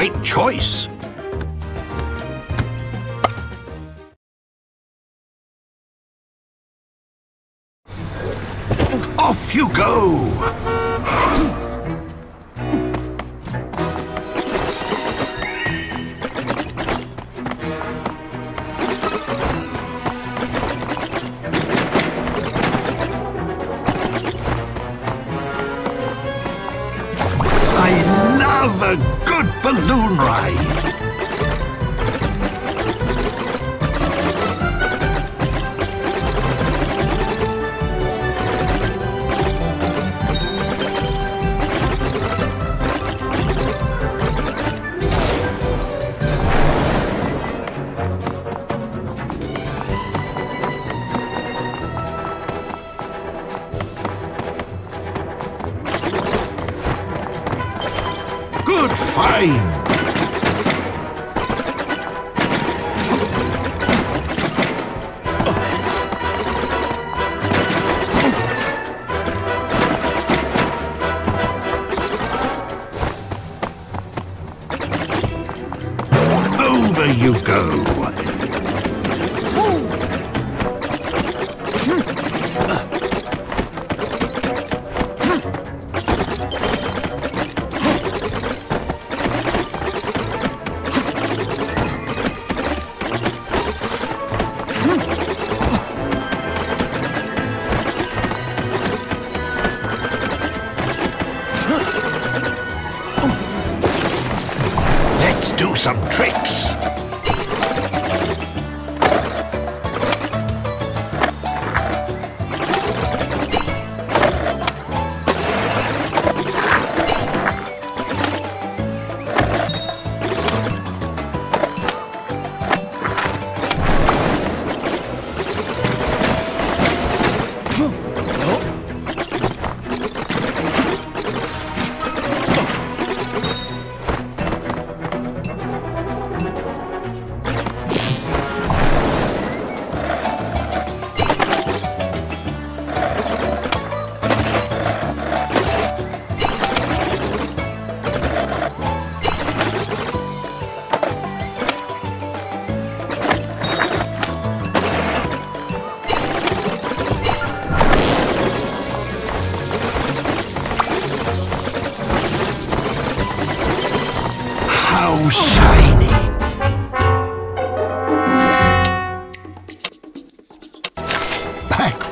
great choice. Off you go! Good Balloon Ride. some tricks.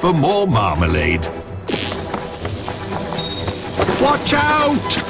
for more marmalade. Watch out!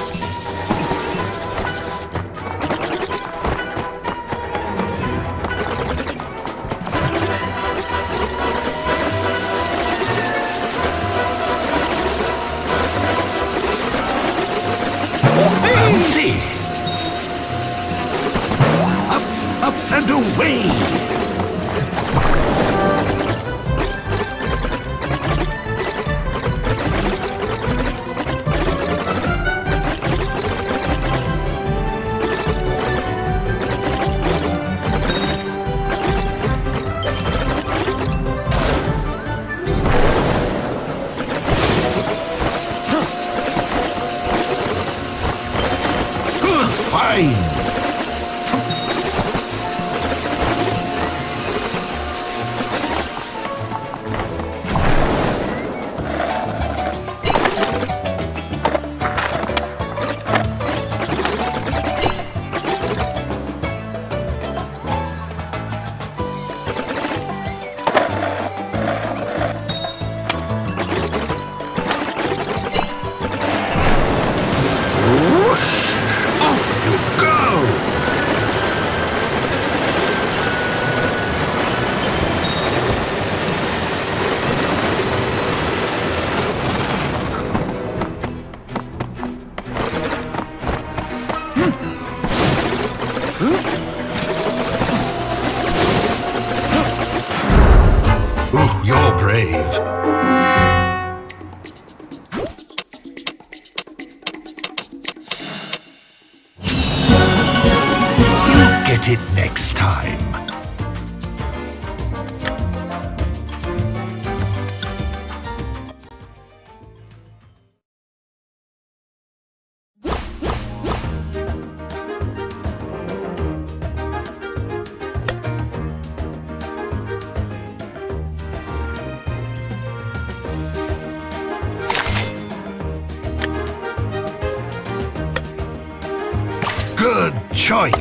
Choice.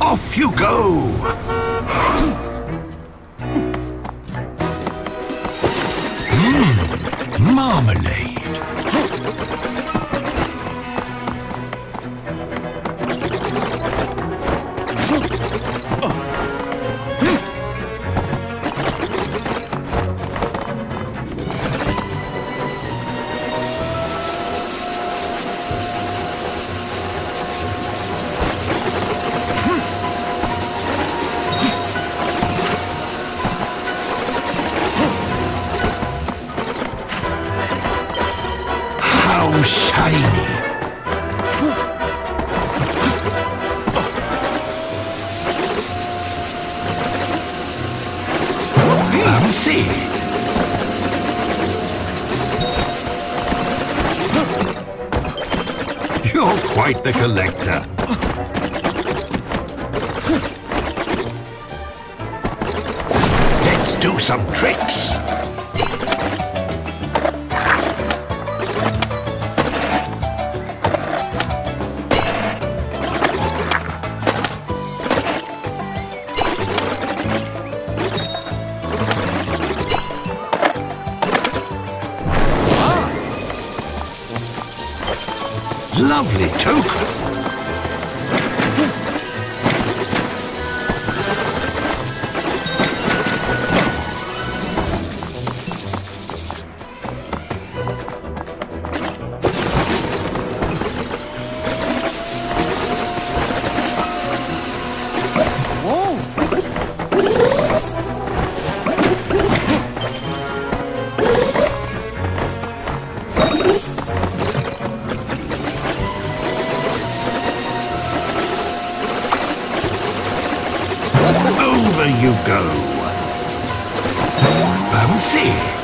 Off you go! Some tricks. Ah. Lovely token. Over you go. Bouncy.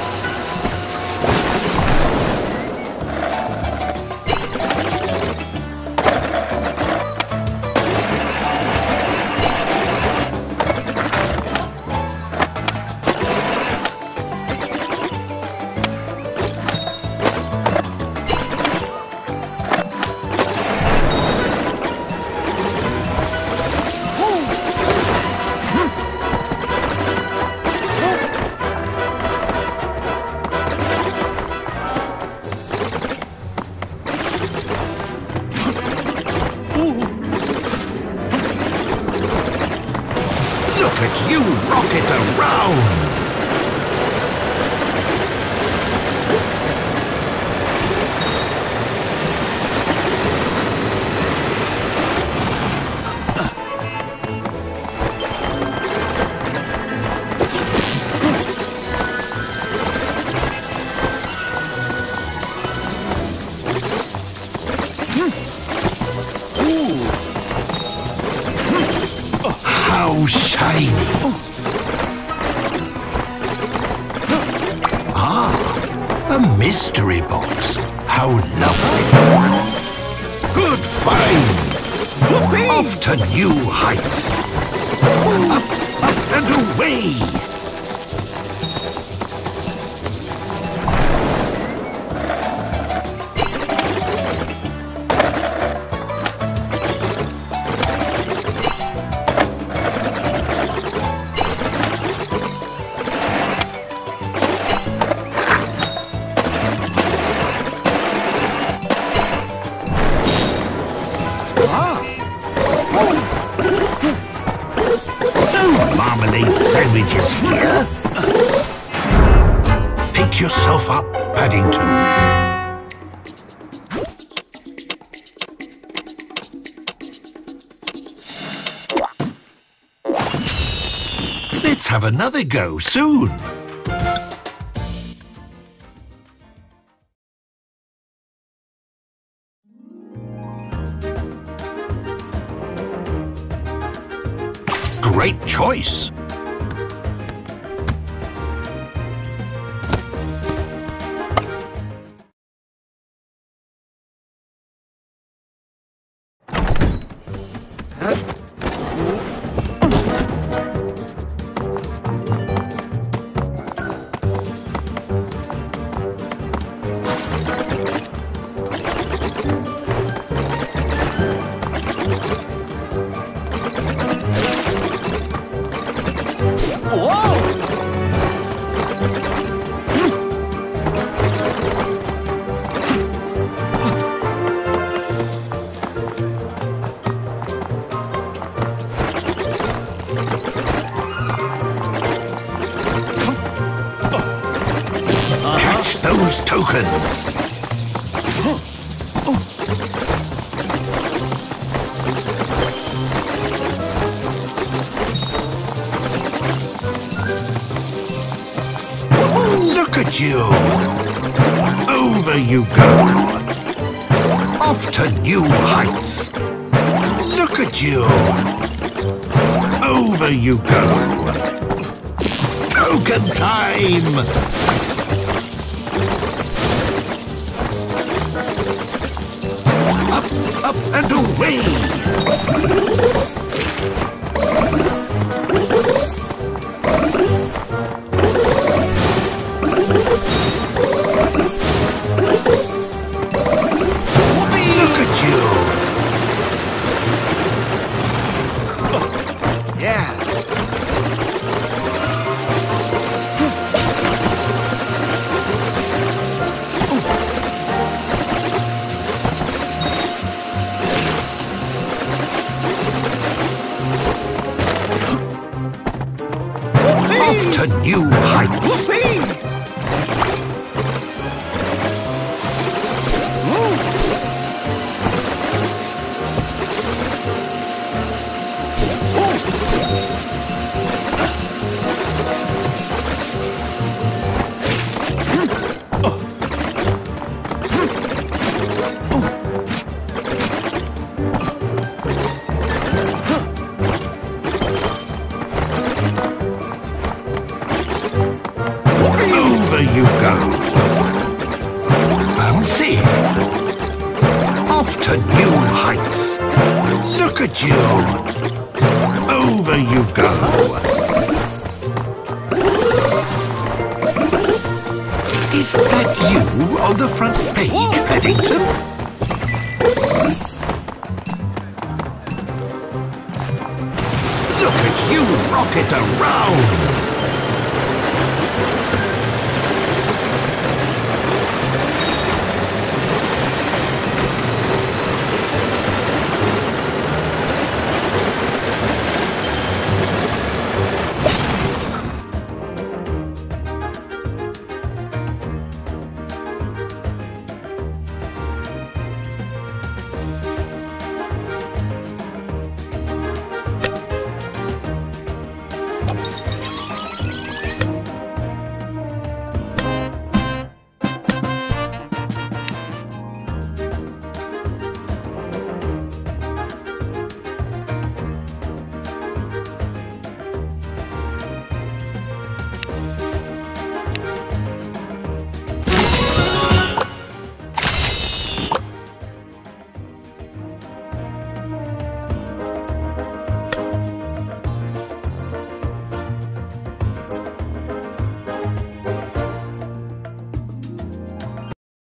Mystery box. How lovely. Good find. Off to new heights. Up, up and away. Up, Paddington. Let's have another go soon. Great choice. Those tokens! Look at you! Over you go! Off to new heights! Look at you! Over you go! Token time! And away! Look at you! Yeah. At you! Over you go! Is that you on the front page, Paddington? Look at you rocket around!